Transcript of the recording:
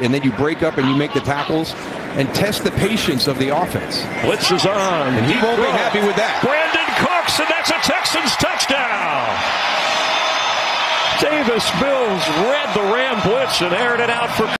and then you break up and you make the tackles and test the patience of the offense. Blitz is on. And he won't be happy with that. Brandin Cooks, and that's a Texans touchdown. Davis Mills read the Ram blitz and aired it out for